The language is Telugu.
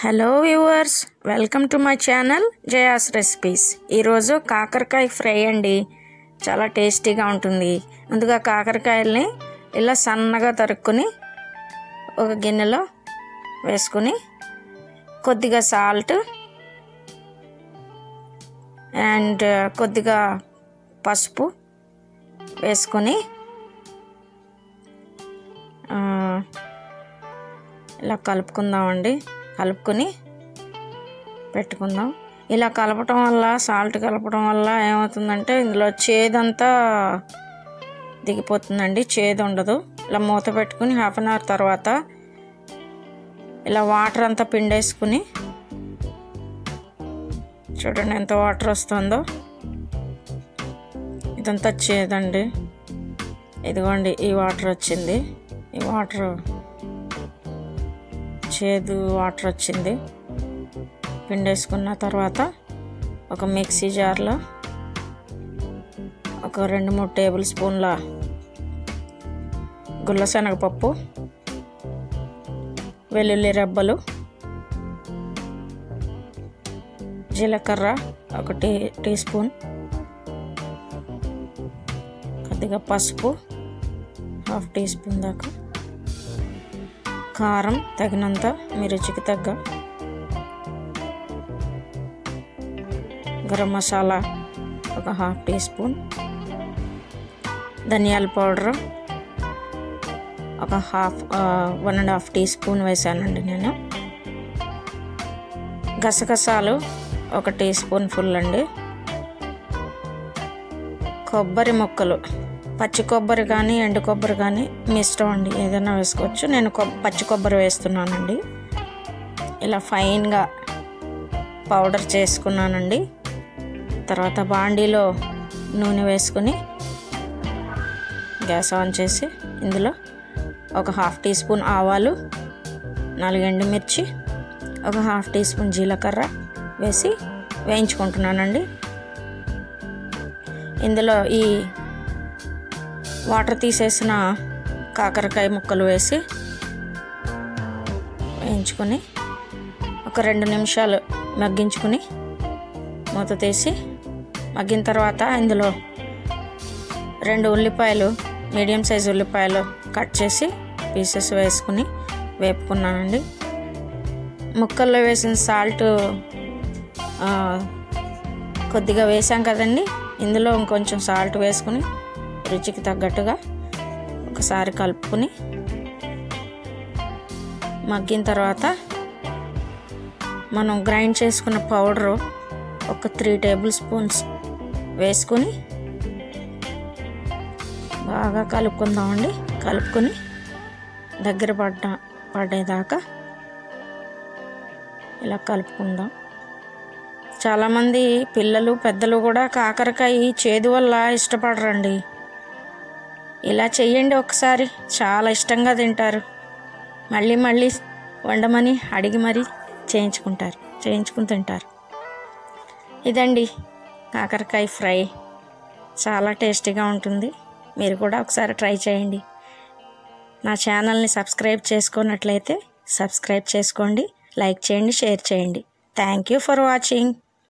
Hello viewers welcome to my channel Jaya's recipes ఈరోజు కాకరకాయ ఫ్రై అండి. చాలా టేస్టీగా ఉంటుంది. ముందుగా కాకరకాయల్ని ఇలా సన్నగా తరుక్కుని ఒక గిన్నెలో వేసుకుని కొద్దిగా సాల్ట్ అండ్ కొద్దిగా పసుపు వేసుకొని ఇలా కలుపుకుందామండి. కలుపుకొని పెట్టుకుందాం. ఇలా కలపటం వల్ల సాల్ట్ కలపడం వల్ల ఏమవుతుందంటే ఇందులో చేదంతా దిగిపోతుందండి. చేదు ఉండదు. ఇలా మూత పెట్టుకుని హాఫ్ అన్ అవర్ తర్వాత ఇలా వాటర్ అంతా పిండేసుకుని చూడండి ఎంత వాటర్ వస్తుందో. ఇదంతా చేదండి. ఇదిగోండి ఈ వాటర్ వచ్చింది. ఈ వాటర్ చేదు వాటర్ వచ్చింది. పిండేసుకున్న తర్వాత ఒక మిక్సీ జార్లో ఒక రెండు మూడు టేబుల్ స్పూన్ల గుల్ల శనగపప్పు వెల్లుల్లి రెబ్బలు జీలకర్ర ఒక టీ టీ స్పూన్ కొద్దిగా పసుపు హాఫ్ టీ స్పూన్ దాకా కారం తగినంత మీ రుచికి తగ్గ గరం మసాలా ఒక హాఫ్ టీ స్పూన్ ధనియాల పౌడర్ ఒక half one and half teaspoon వేసానండి నేను. గసగసాలు ఒక టీ స్పూన్ ఫుల్ అండి. కొబ్బరి ముక్కలు పచ్చి కొబ్బరి కానీ ఎండు కొబ్బరి కానీ మీ ఇష్టం అండి. ఏదైనా వేసుకోవచ్చు. నేను కొ పచ్చి కొబ్బరి వేస్తున్నానండి. ఇలా ఫైన్గా పౌడర్ చేసుకున్నానండి. తర్వాత బాండీలో నూనె వేసుకుని గ్యాస్ ఆన్ చేసి ఇందులో ఒక హాఫ్ టీ స్పూన్ ఆవాలు నాలుగు ఎండుమిర్చి ఒక హాఫ్ టీ స్పూన్ జీలకర్ర వేసి వేయించుకుంటున్నానండి. ఇందులో ఈ వాటర్ తీసేసిన కాకరకాయ ముక్కలు వేసి వేయించుకొని ఒక రెండు నిమిషాలు మగ్గించుకుని మూత తీసి మగ్గిన తర్వాత ఇందులో రెండు ఉల్లిపాయలు మీడియం సైజ్ ఉల్లిపాయలు కట్ చేసి పీసెస్ వేసుకుని వేపుకున్నానండి. ముక్కల్లో వేసిన సాల్ట్ కొద్దిగా వేసాం కదండి. ఇందులో ఇంకొంచెం సాల్ట్ వేసుకుని రుచికి తగ్గట్టుగా ఒకసారి కలుపుకొని మగ్గిన తర్వాత మనం గ్రైండ్ చేసుకున్న పౌడరు ఒక త్రీ టేబుల్ స్పూన్స్ వేసుకొని బాగా కలుపుకుందామండి. కలుపుకొని దగ్గర పడ్డ పడేదాకా ఇలా కలుపుకుందాం. చాలామంది పిల్లలు పెద్దలు కూడా కాకరకాయ చేదు వల్ల ఇష్టపడరండి. ఇలా చెయ్యండి ఒకసారి. చాలా ఇష్టంగా తింటారు. మళ్ళీ మళ్ళీ వండమని అడిగి మరీ చేయించుకుంటారు. చేయించుకుని తింటారు. ఇదండి కాకరకాయ ఫ్రై. చాలా టేస్టీగా ఉంటుంది. మీరు కూడా ఒకసారి ట్రై చేయండి. నా ఛానల్ని సబ్స్క్రైబ్ చేసుకున్నట్లయితే సబ్స్క్రైబ్ చేసుకోండి లైక్ చేయండి షేర్ చేయండి. Thank you for watching.